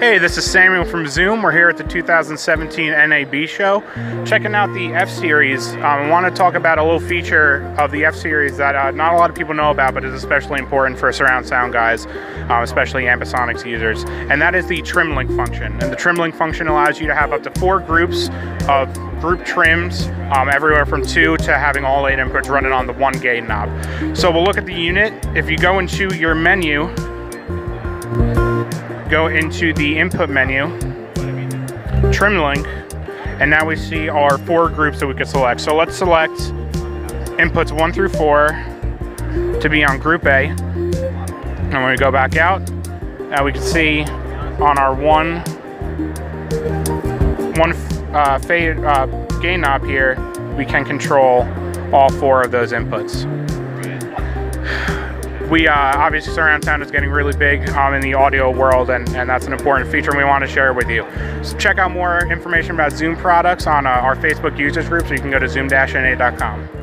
Hey, this is Samuel from Zoom. We're here at the 2017 NAB show, checking out the F Series. Um, I want to talk about a little feature of the F Series that uh, not a lot of people know about, but is especially important for surround sound guys, um, especially Ambisonics users, and that is the trim link function. And the trim link function allows you to have up to four groups of group trims, um, everywhere from two to having all eight inputs running on the one gain knob. So we'll look at the unit. If you go into your menu, go into the input menu, trim link, and now we see our four groups that we can select. So let's select inputs one through four to be on group A. And when we go back out, now we can see on our one, one uh, fade, uh, gain knob here, we can control all four of those inputs we uh, obviously surround sound is getting really big um, in the audio world and, and that's an important feature we want to share with you. So check out more information about zoom products on uh, our facebook users group so you can go to zoom-na.com